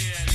Yeah.